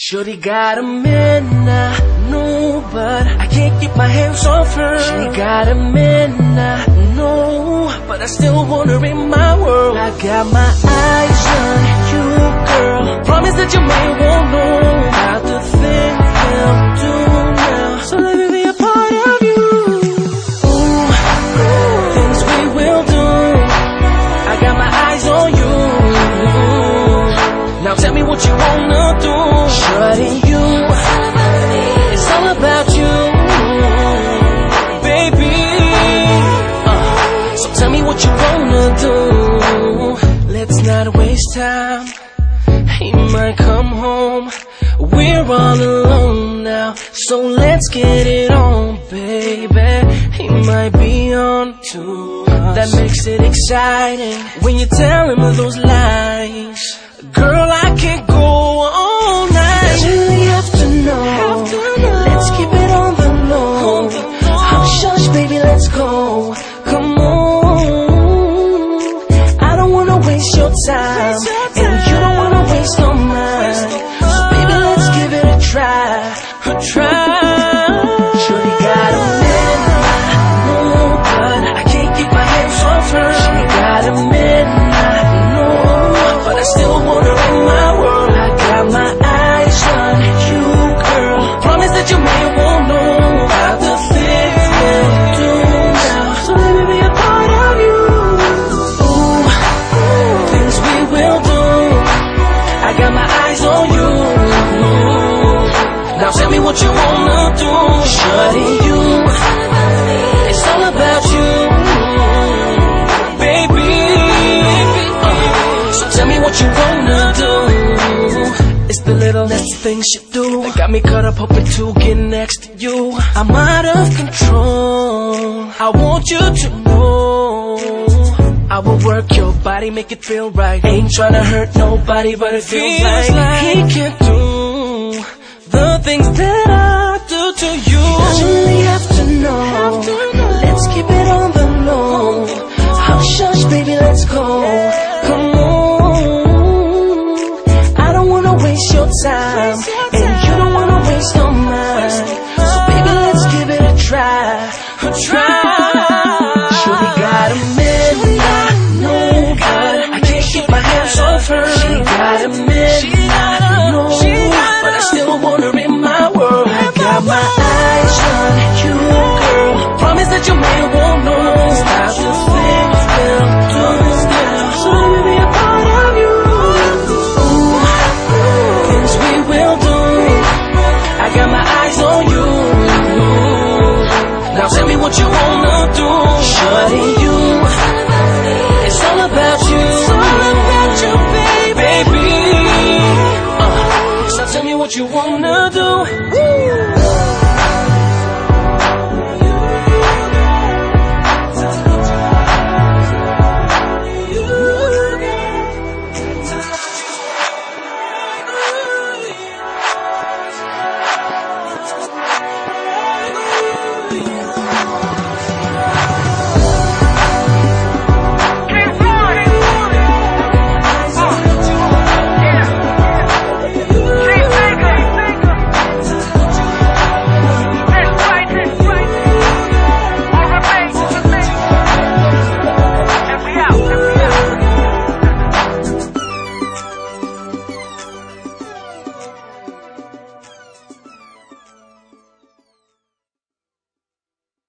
Shorty got a man I know, but I can't keep my hands off her. She got a man I know, but I still want her in my world. I got my eyes on you, girl. Promise that you may won't know about the things they'll do now. So let me be a part of you. Ooh, things we will do. I got my eyes on you. Now tell me what you wanna do. Tell me what you wanna do. Let's not waste time. He might come home. We're all alone now. So let's get it on, baby. He might be on to us. That makes it exciting when you tell him those lies. Girl, I can't go try. Wanna do, shorty. You, it's all about you, baby. Uh, so tell me what you wanna do. It's the littlest things you do that got me caught up hoping to get next to you. I'm out of control. I want you to know. I will work your body, make it feel right. Ain't tryna hurt nobody, but it feels, like, he can't do the things that I do to you. Doesn't really have to know. Let's keep it on the low. Hush, hush, baby, let's go. Come on, I don't wanna waste your time, and you don't wanna waste no mine. So baby, let's give it a try. a try.